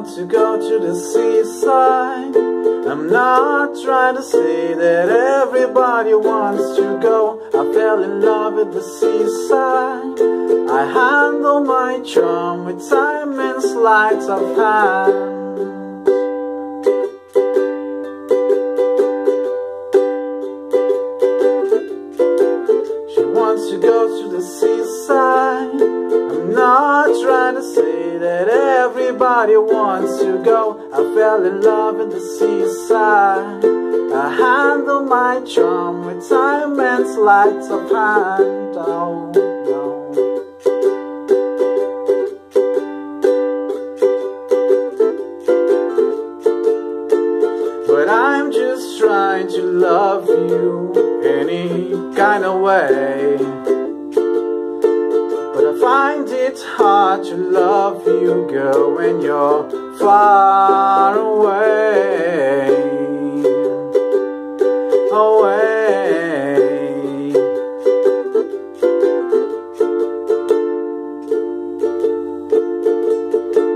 want to go to the seaside. I'm not trying to say that everybody wants to go. I fell in love with the seaside. I handle my charm with time and sleight of hand. She wants to go to the seaside. I'm not trying to say everybody wants to go. I fell in love with the seaside. I handle my charm with time and sleight of hand. Oh, no. But I'm just trying to love you any kind of way find it hard to love you, girl, when you're far away. Away.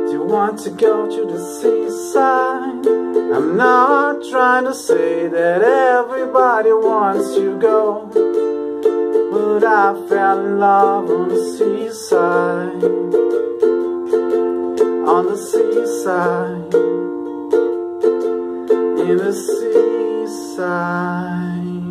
Do you want to go to the seaside? I'm not trying to say that everybody wants to go. I fell in love on the seaside. On the seaside. In the seaside